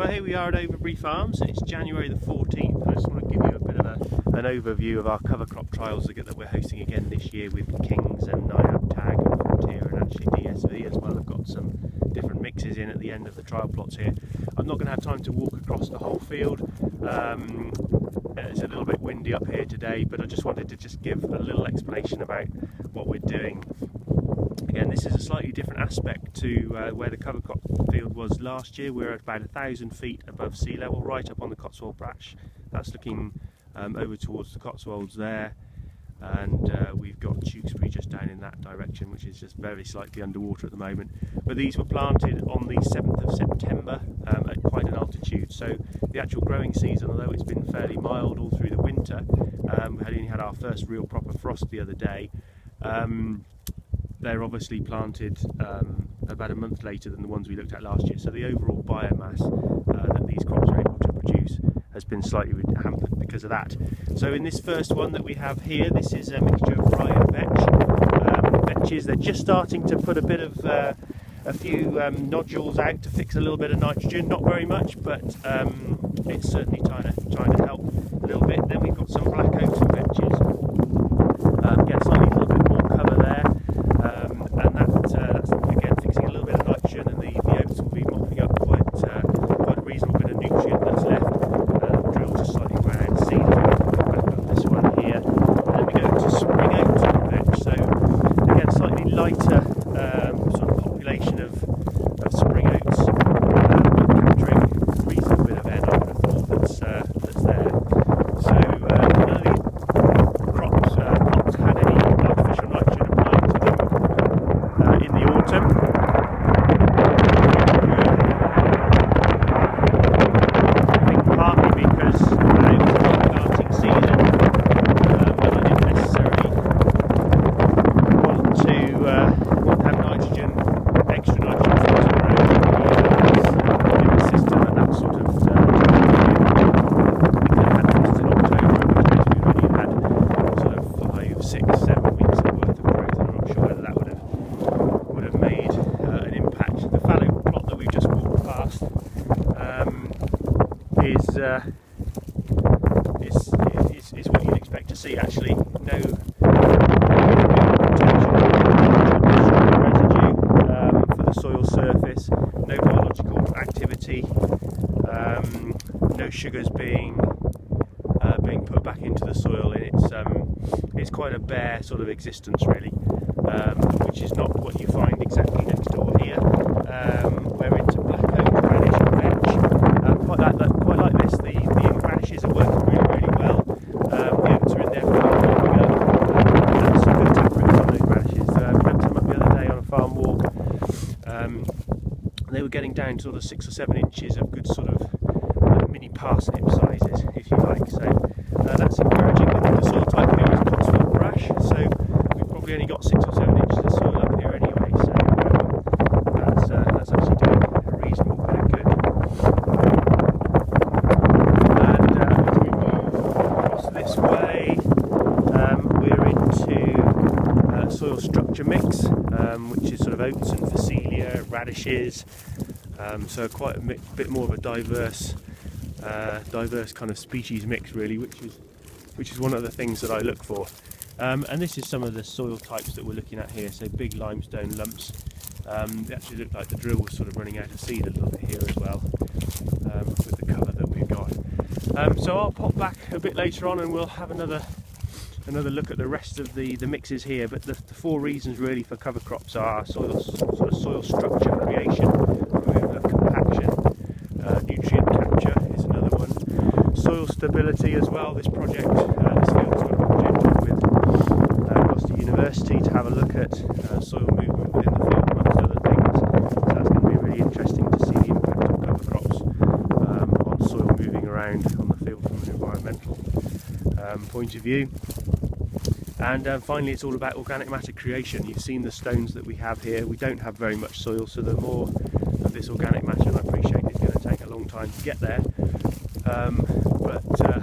Well, here we are at Overbury Farms. And it's January the 14th. I just want to give you a bit of a, an overview of our cover crop trials that we're hosting again this year with Kings and NIAB Tag and Frontier and actually DSV as well. I've got some different mixes in at the end of the trial plots here. I'm not going to have time to walk across the whole field. Um, it's a little bit windy up here today, but I just wanted to just give a little explanation about what we're doing Again, this is a slightly different aspect to uh, where the cover crop field was last year. We're at about a thousand feet above sea level, right up on the Cotswold Brash. That's looking um, over towards the Cotswolds there. And uh, we've got Tewkesbury just down in that direction, which is just very slightly underwater at the moment. But these were planted on the 7th of September um, at quite an altitude. So the actual growing season, although it's been fairly mild all through the winter, um, we had only had our first real proper frost the other day. Um, they're obviously planted um, about a month later than the ones we looked at last year. So the overall biomass uh, that these crops are able to produce has been slightly hampered because of that. So in this first one that we have here, this is a mixture of rye and vetch. Um, vetches, they're just starting to put a bit of uh, a few um, nodules out to fix a little bit of nitrogen, not very much, but um, it's certainly trying to, trying to help a little bit. Then we've got some black oats and vetches. lighter uh, is, is, is what you'd expect to see actually. No residue um, for the soil surface, no biological activity, um, no sugars being uh, being put back into the soil. And it's um, it's quite a bare sort of existence really um, which is not what you find exactly next door here um, where it's a black oat radish and vetch uh, quite like that getting down to sort of six or seven inches of good sort of uh, mini parsnip sizes, if you like. So uh, that's encouraging. The soil type here is Cotswold brash, so we've probably only got six or seven inches of soil up here anyway. So um, that's uh, that's actually doing a reasonable bit of good. And uh, as we move across this way, um, we're into uh, soil structure mix, um, which is sort of oats and phacelia, radishes, um, so quite a bit more of a diverse, uh, diverse kind of species mix really, which is which is one of the things that I look for. Um, and this is some of the soil types that we're looking at here. So big limestone lumps. Um, they actually look like the drill was sort of running out of seed a little bit here as well, um, with the cover that we've got. Um, so I'll pop back a bit later on and we'll have another another look at the rest of the, the mixes here. But the, the four reasons really for cover crops are soil, sort of soil structure creation, compaction, uh, nutrient capture is another one, soil stability as well. This project, uh, this field's a project with uh, Gloucester University to have a look at uh, soil movement within the field amongst other things. So that's going to be really interesting to see the impact of cover crops um, on soil moving around on the field from an environmental um, point of view. And uh, finally, it's all about organic matter creation. You've seen the stones that we have here. We don't have very much soil, so the more of this organic matter, and I appreciate it's going to take a long time to get there, um, but uh,